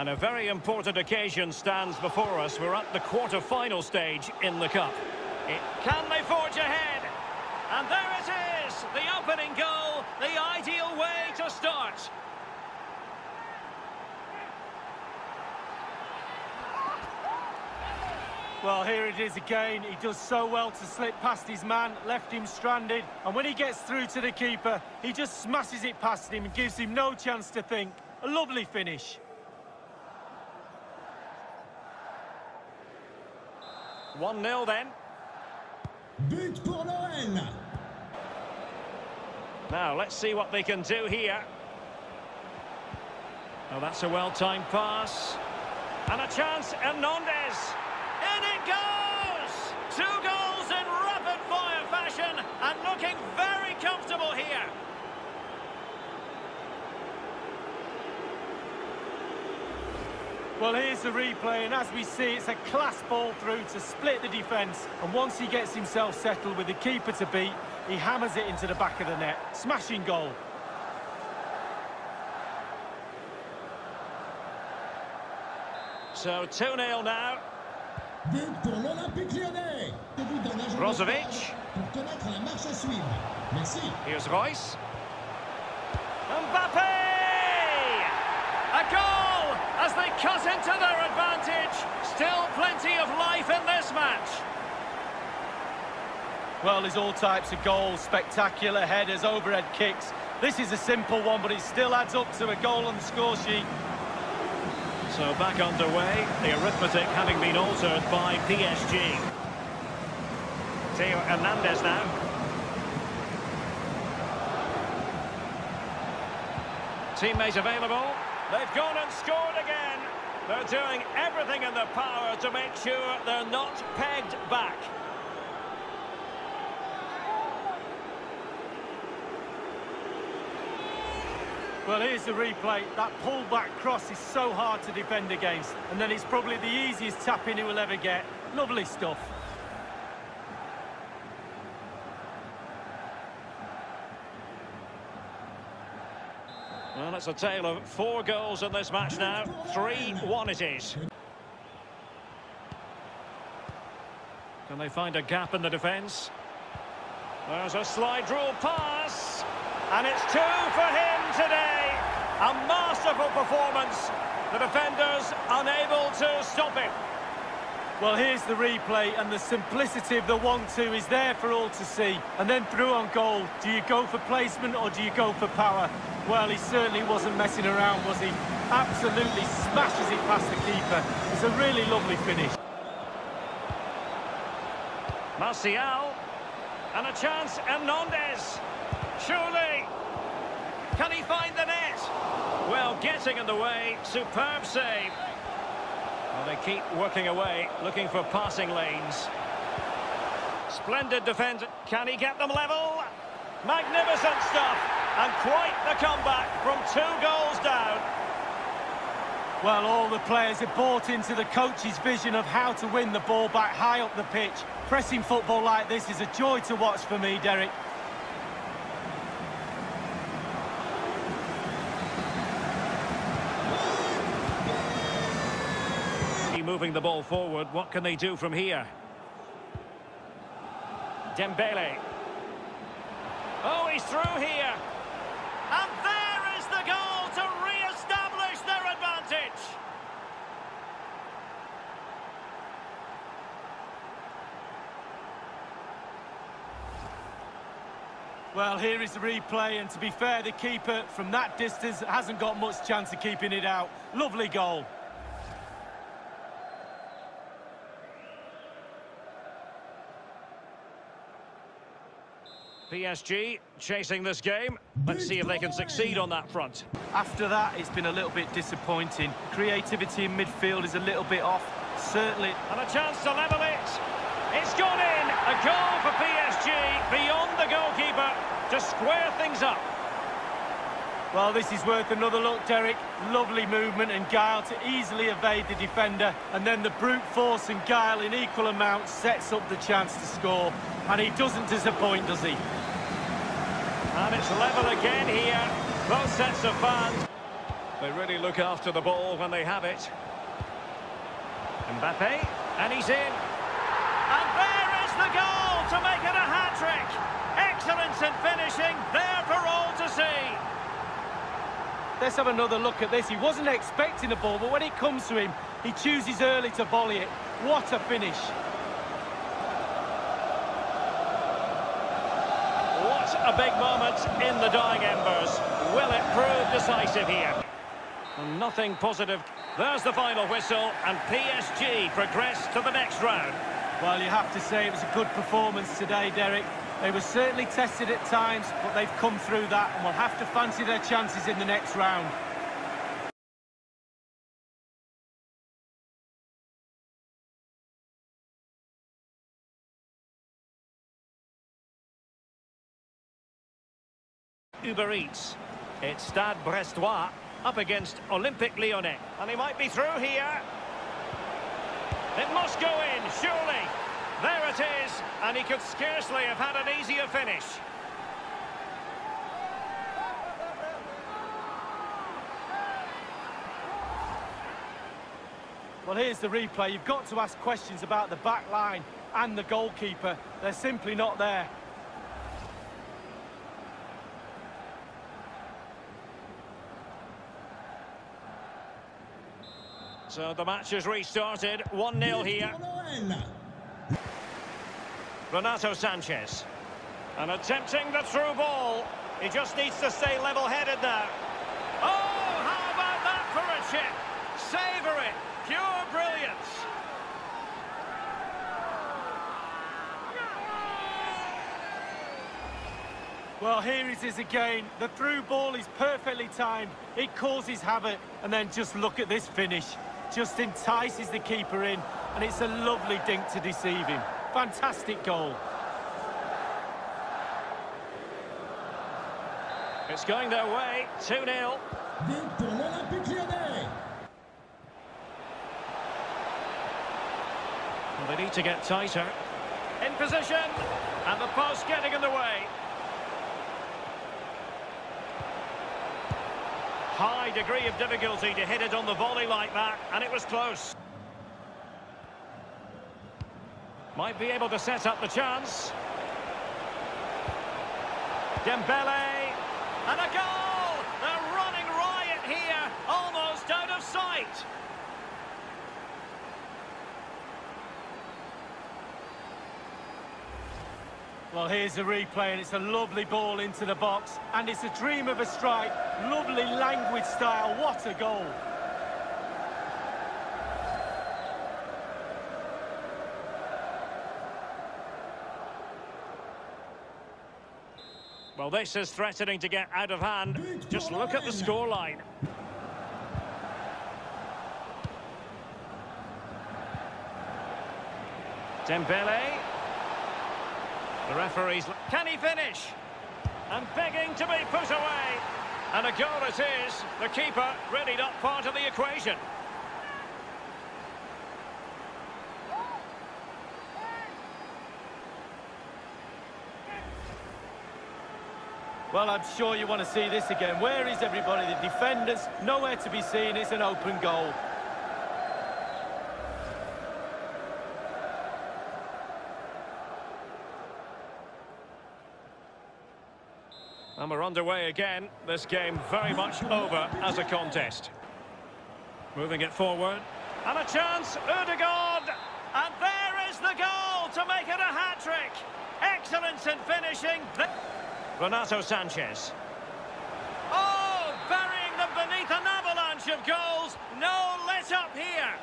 And a very important occasion stands before us. We're at the quarter-final stage in the Cup. It, can they forge ahead? And there it is, the opening goal, the ideal way to start. Well, here it is again. He does so well to slip past his man, left him stranded. And when he gets through to the keeper, he just smashes it past him and gives him no chance to think. A lovely finish. 1-0 then. But pour l'OL. Now, let's see what they can do here. Oh, that's a well-timed pass. And a chance, Hernandez. In it goes! Two goals in rapid-fire fashion and looking very comfortable here. Well, here's the replay, and as we see, it's a class ball through to split the defence. And once he gets himself settled with the keeper to beat, he hammers it into the back of the net. Smashing goal. So 2-0 now. But pour l'Olympique lyonnais. Début d'un agent Brozovic. Pour connaître la marche à suivre. Merci. Here's Royce. Mbappe! A goal as they cut into their advantage. Still plenty of life in this match. Well, there's all types of goals, spectacular headers, overhead kicks. This is a simple one, but it still adds up to a goal on the score sheet. So back underway, the arithmetic having been altered by PSG. Theo Hernandez now. Teammate available. They've gone and scored again. They're doing everything in their power to make sure they're not pegged back. Well, here's the replay. That pull-back cross is so hard to defend against. And then it's probably the easiest tap-in he will ever get. Lovely stuff. Well, it's a tale of four goals in this match now. 3-1 it is. Can they find a gap in the defence? There's a slide rule pass. And it's two for him today. A masterful performance. The defenders unable to stop him. Well, here's the replay, and the simplicity of the 1-2 is there for all to see. And then through on goal, do you go for placement or do you go for power? Well, he certainly wasn't messing around, was he? Absolutely smashes it past the keeper. It's a really lovely finish. Martial. And a chance, Hernandez. Surely. Can he find the net? Well, getting in the way. Superb save. Well, they keep working away, looking for passing lanes. Splendid defense. Can he get them level? Magnificent stuff. And quite the comeback from two goals down. Well, all the players have bought into the coach's vision of how to win the ball back high up the pitch. Pressing football like this is a joy to watch for me, Derek. He moving the ball forward, what can they do from here? Dembele. Oh, he's through here. And there is the goal to re-establish their advantage. Well, here is the replay, and to be fair, the keeper from that distance hasn't got much chance of keeping it out. Lovely goal. PSG chasing this game. Let's see if they can succeed on that front. After that, it's been a little bit disappointing. Creativity in midfield is a little bit off, certainly. And a chance to level it. It's gone in. A goal for PSG beyond the goalkeeper to square things up. Well, this is worth another look, Derek. Lovely movement and guile to easily evade the defender. And then the brute force and guile in equal amounts sets up the chance to score. And he doesn't disappoint, does he? And it's level again here. Both sets of fans. They really look after the ball when they have it. Mbappe, and he's in. And there is the goal to make it a hat-trick. In finishing, there for all to see. Let's have another look at this. He wasn't expecting the ball, but when it comes to him, he chooses early to volley it. What a finish. What a big moment in the dying embers. Will it prove decisive here? Nothing positive. There's the final whistle, and PSG progress to the next round. Well, you have to say it was a good performance today, Derek. They were certainly tested at times, but they've come through that and will have to fancy their chances in the next round. Uber Eats. It's Stade Brestois up against Olympique Lyonnais. And he might be through here. It must go in, surely. There it is, and he could scarcely have had an easier finish. Well, here's the replay. You've got to ask questions about the back line and the goalkeeper. They're simply not there. So the match has restarted, 1-0 here. Renato Sanches. And attempting the through ball. He just needs to stay level-headed now. Oh, how about that for a chip? Savour it. Pure brilliance. Well, here it is again. The through ball is perfectly timed. It causes havoc. And then just look at this finish. Just entices the keeper in. And it's a lovely dink to deceive him. Fantastic goal. It's going their way, 2-0. But pour l'Olympique Lyonnais. They need to get tighter. In position, and the post getting in the way. High degree of difficulty to hit it on the volley like that, and it was close. Might be able to set up the chance. Dembele, and a goal! They're running riot here, almost out of sight. Well, here's the replay, and it's a lovely ball into the box. And it's a dream of a strike. Lovely language style. What a goal. Well, this is threatening to get out of hand. Just look at the scoreline. Dembele. The referee's... Can he finish? And begging to be put away. And a goal it is. The keeper really not part of the equation. Well, I'm sure you want to see this again. Where is everybody? The defenders, nowhere to be seen. It's an open goal. And we're underway again. This game very much over as a contest. Moving it forward. And a chance, Odegaard! And there is the goal to make it a hat-trick! Excellence in finishing. Renato Sanches. Oh, burying them beneath an avalanche of goals. No let up here.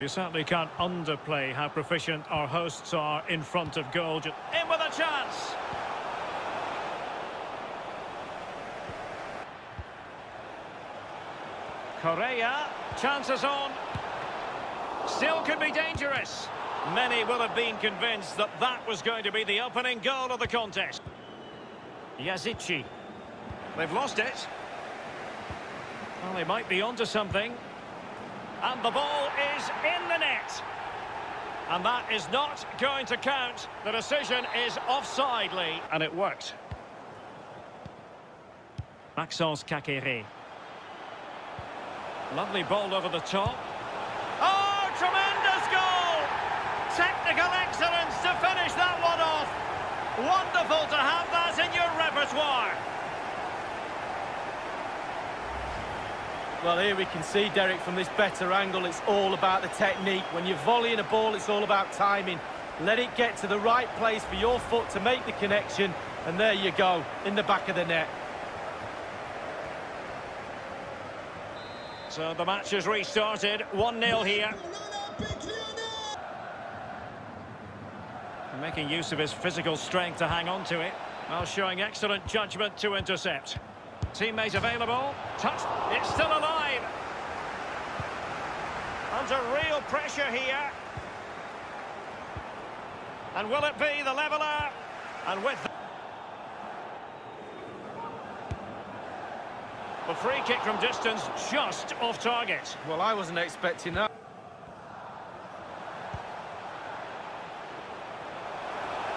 You certainly can't underplay how proficient our hosts are in front of goal. Ju- In with a chance. Correa, chances on. Still could be dangerous. Many will have been convinced that that was going to be the opening goal of the contest. Yazici. They've lost it. Well, they might be onto something. And the ball is in the net. And that is not going to count. The decision is offside, Lee. And it worked. Maxence Caqueret. Lovely ball over the top. Oh, tremendous goal! Technical excellence to finish that one off. Wonderful to have that in your repertoire. Well, here we can see, Derek, from this better angle, it's all about the technique. When you're volleying a ball, it's all about timing. Let it get to the right place for your foot to make the connection, and there you go, in the back of the net. So the match has restarted, 1-0 here. Making use of his physical strength to hang on to it, while showing excellent judgment to intercept. Teammate available. Touch. It's still alive. Under real pressure here. And will it be the leveller? And with the free kick from distance just off target. Well, I wasn't expecting that.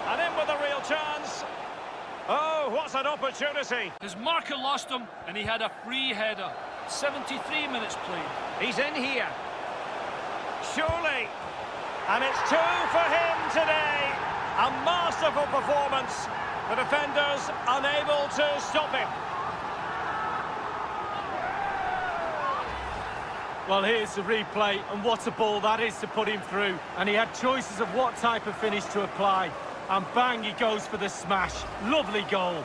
And in with a real chance. Oh, what's an opportunity. His marker lost him, and he had a free header. 73 minutes played. He's in here. Surely. And it's two for him today. A masterful performance. The defenders unable to stop him. Well, here's the replay, and what a ball that is to put him through. And he had choices of what type of finish to apply. And bang, he goes for the smash. Lovely goal.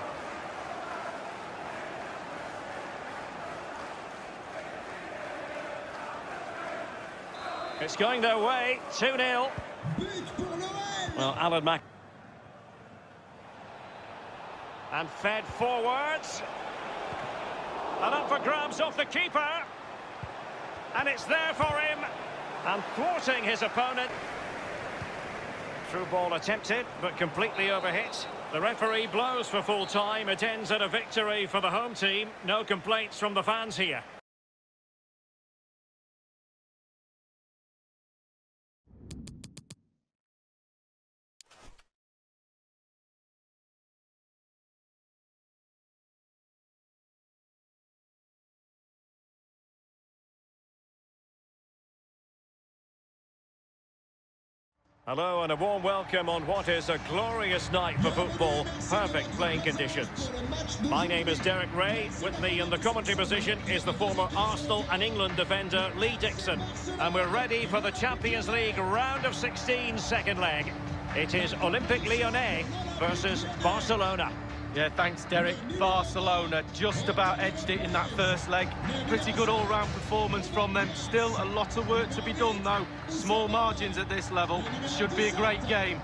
It's going their way. 2-0. Well, Alan Mac. And fed forwards. And up for grabs off the keeper. And it's there for him. And thwarting his opponent. Through ball attempted, but completely overhit. The referee blows for full time. It ends at a victory for the home team. No complaints from the fans here. Hello and a warm welcome on what is a glorious night for football. Perfect playing conditions. My name is Derek Ray. With me in the commentary position is the former Arsenal and England defender Lee Dixon. And we're ready for the Champions League round of 16 second leg. It is Olympique Lyonnais versus Barcelona. Yeah, thanks, Derek. Barcelona just about edged it in that first leg. Pretty good all-round performance from them. Still a lot of work to be done, though. Small margins at this level. Should be a great game.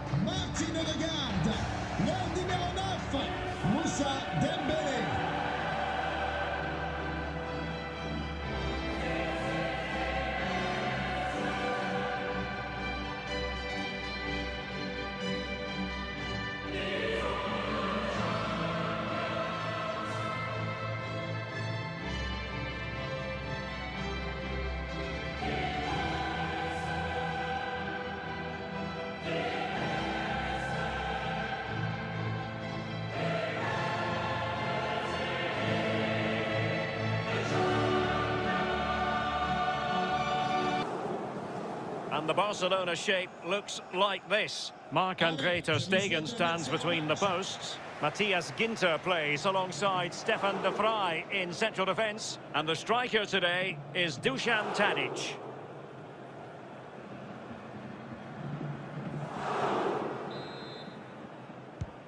And the Barcelona shape looks like this. Marc-Andre Ter Stegen stands between the posts. Matthias Ginter plays alongside Stefan de Vrij in central defence. And the striker today is Dusan Tadic.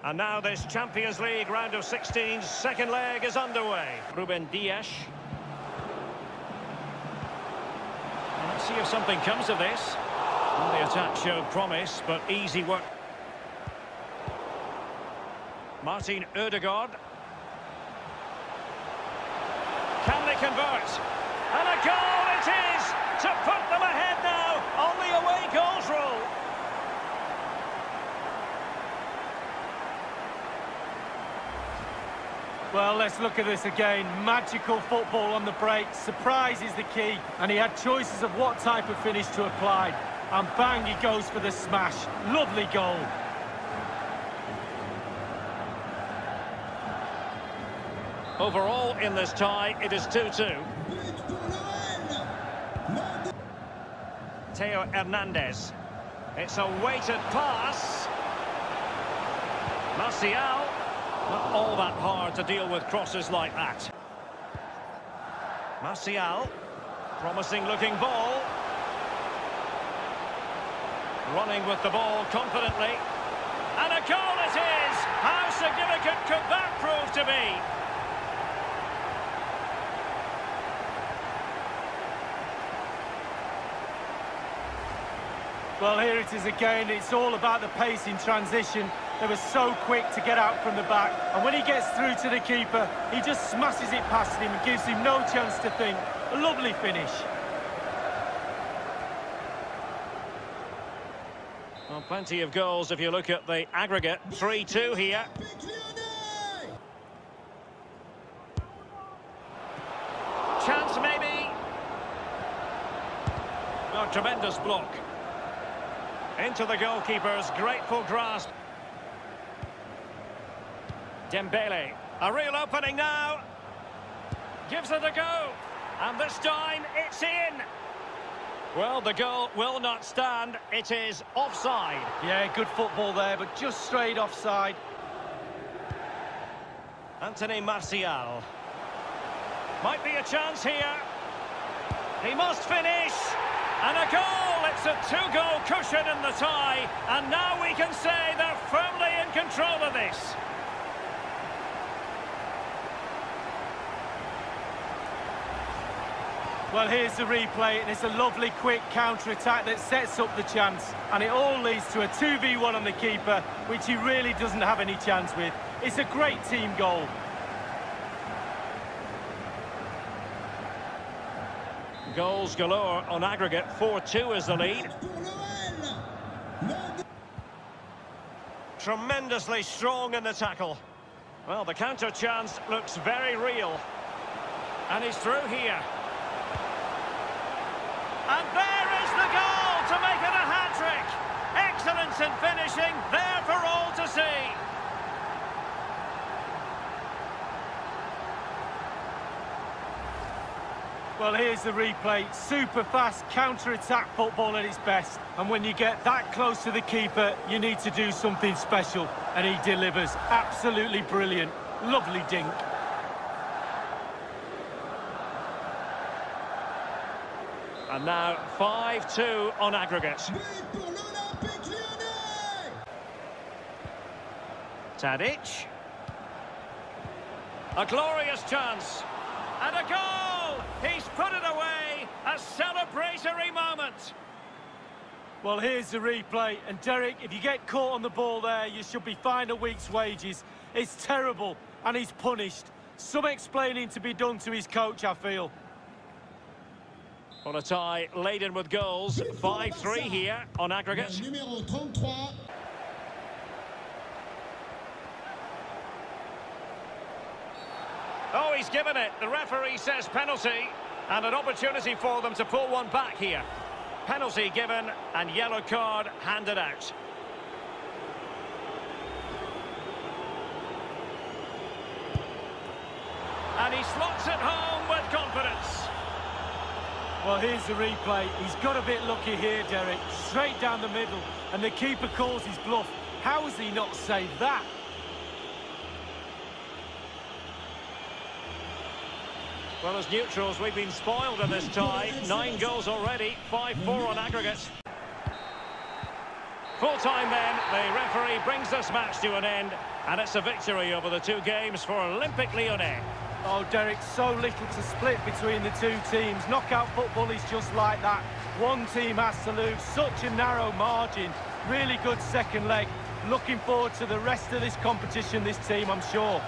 And now this Champions League round of 16 second leg is underway. Ruben Dias. Let's see if something comes of this. Well, the attack showed promise, but easy work. Martin Odegaard. Can they convert? And a goal it is to put them ahead now on the away goals rule. Well, let's look at this again. Magical football on the break. Surprise is the key. And he had choices of what type of finish to apply. And bang, he goes for the smash. Lovely goal. Overall, in this tie, it is 2-2. But pour l'OL. L'un des- Theo Hernandez. It's a weighted pass. Martial. Not all that hard to deal with crosses like that. Martial. Promising looking ball. Running with the ball confidently. And a goal it is! How significant could that prove to be? Well, here it is again. It's all about the pace in transition. They were so quick to get out from the back. And when he gets through to the keeper, he just smashes it past him and gives him no chance to think. A lovely finish. Well, plenty of goals if you look at the aggregate. 3-2 here. Chance maybe. Oh, tremendous block. Into the goalkeeper's grateful grasp. Dembele. A real opening now. Gives it a go. And this time it's in. Well, the goal will not stand. It is offside. Yeah, good football there, but just straight offside. Anthony Martial. Might be a chance here. He must finish. And a goal! It's a two-goal cushion in the tie. And now we can say they're firmly in control of this. Well, here's the replay, and it's a lovely quick counter-attack that sets up the chance. And it all leads to a 2v1 on the keeper, which he really doesn't have any chance with. It's a great team goal. Goals galore on aggregate. 4-2 is the lead. Tremendously strong in the tackle. Well, the counter chance looks very real. And he's through here. And there is the goal to make it a hat-trick. Excellence in finishing, there for all to see. Well, here's the replay. Super fast counter-attack football at its best. And when you get that close to the keeper, you need to do something special. And he delivers. Absolutely brilliant. Lovely dink. And now 5-2 on aggregate. Tadic. A glorious chance. And a goal! He's put it away. A celebratory moment. Well, here's the replay. And Derek, if you get caught on the ball there, you should be fined a week's wages. It's terrible, and he's punished. Some explaining to be done to his coach, I feel. On a tie laden with goals. 5-3 here on aggregate. Le numéro 33. Oh, he's given it. The referee says penalty. And an opportunity for them to pull one back here. Penalty given and yellow card handed out. And he slots it home with confidence. Well, here's the replay. He's got a bit lucky here, Derek. Straight down the middle, and the keeper calls his bluff. How has he not saved that? Well, as neutrals, we've been spoiled in this tie. Nine goals already, 5-4 on aggregate. Full time then, the referee brings this match to an end, and it's a victory over the two games for Olympique Lyonnais. Oh, Derek, so little to split between the two teams. Knockout football is just like that. One team has to lose such a narrow margin. Really good second leg. Looking forward to the rest of this competition, this team, I'm sure.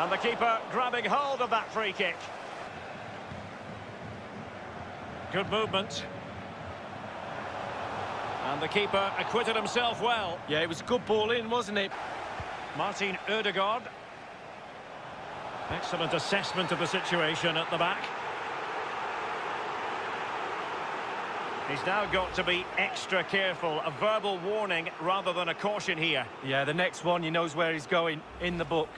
And the keeper grabbing hold of that free kick. Good movement. And the keeper acquitted himself well. Yeah, it was a good ball in, wasn't it? Martin Odegaard. Excellent assessment of the situation at the back. He's now got to be extra careful. A verbal warning rather than a caution here. Yeah, the next one, he knows where he's going, in the book.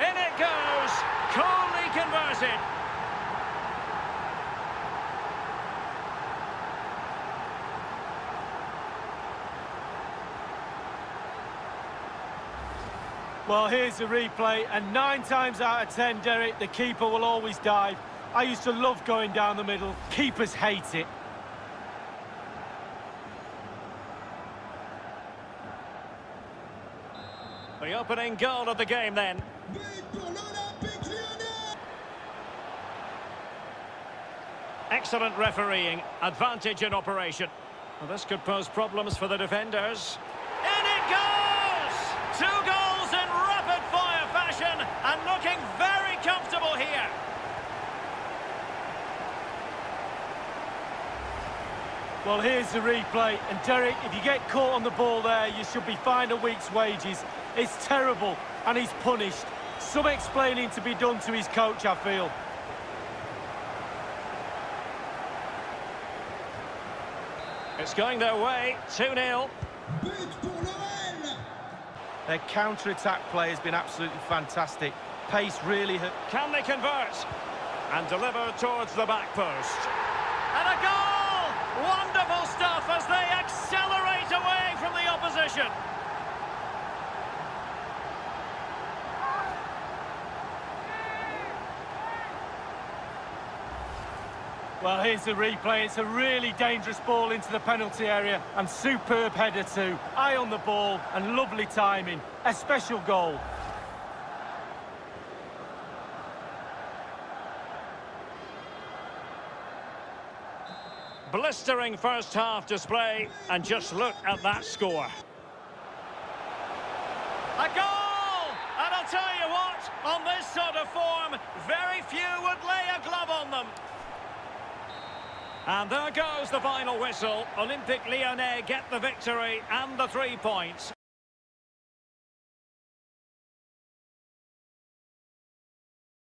In it goes! Coolly converted. Well, here's the replay, and nine times out of ten, Derek, the keeper will always dive. I used to love going down the middle. Keepers hate it. The opening goal of the game then. Excellent refereeing. Advantage in operation. Well, this could pose problems for the defenders. In it goes! Two goals in rapid-fire fashion and looking very comfortable here. Well, here's the replay, and Derek, if you get caught on the ball there, you should be fined a week's wages. It's terrible, and he's punished. Some explaining to be done to his coach, I feel. It's going their way. 2-0. But pour l'OL Their counter-attack play has been absolutely fantastic. Pace really. Can they convert? And deliver towards the back post. Well, here's the replay. It's a really dangerous ball into the penalty area, and superb header too. Eye on the ball, and lovely timing. A special goal. Blistering first half display, and just look at that score. A goal! And I'll tell you what, on this sort of form, very few would lay a glove on them. And there goes the final whistle. Olympique Lyonnais get the victory and the three points.